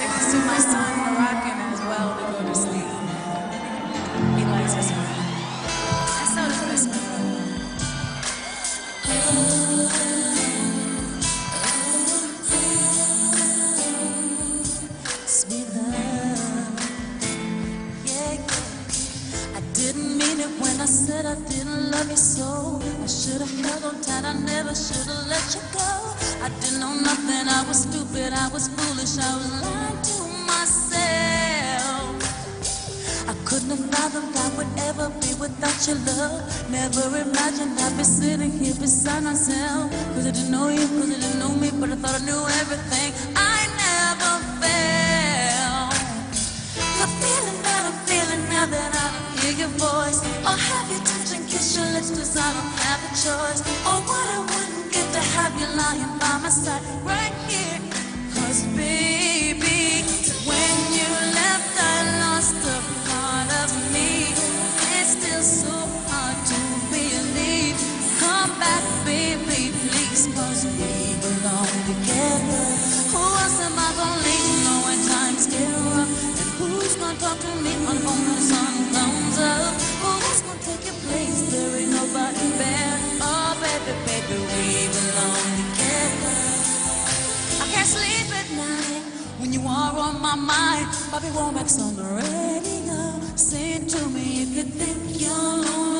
sing this to my son Moroccan as well to go to sleep. He likes yeah. I didn't mean it when I said I didn't love you so. I should have held on tight, I never should have let you go. I didn't know nothing, I was stupid, I was foolish, I was without your love. Never imagined I'd be sitting here beside myself. Cause I didn't know you, cause I didn't know me, but I thought I knew everything. I never felt the feeling that I'm feeling now that I don't hear your voice. Or have you touch and kiss your lips cause I don't have a choice. Or what I wouldn't give to have you lying by my side right here. Cause baby, together. Who else am I gonna leave knowing times get rough? And who's gonna talk to me when the sun comes up? Who's gonna take your place? There ain't nobody better. Oh, baby, baby, we belong together. I can't sleep at night when you are on my mind. Bobby Womack's on the radio. Sing to me if you think you're lonely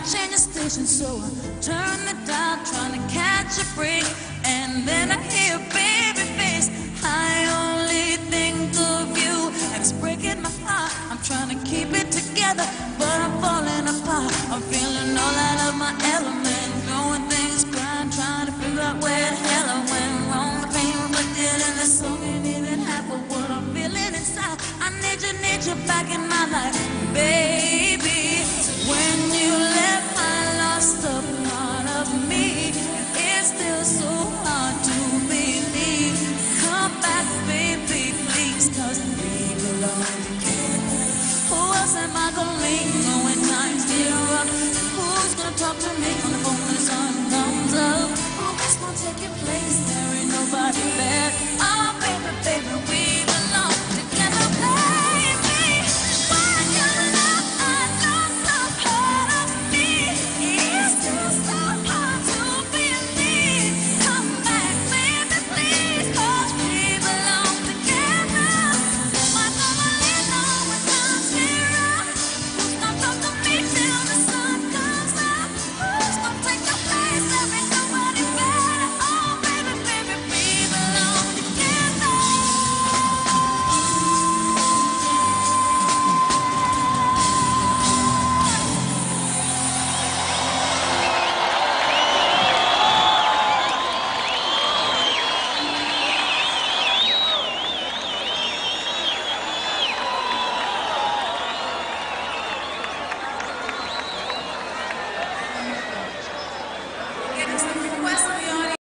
Gotta change the station, so I turn it down, trying to catch a break. And then I hear a baby face. I only think of you, and it's breaking my heart. I'm trying to keep it together, but I'm falling apart. I'm feeling all out of my element, going things crying, trying to figure out where the hell I went wrong. The pain reflected in the song ain't even half of what I'm feeling inside. I need you, need you back. am I gonna leave.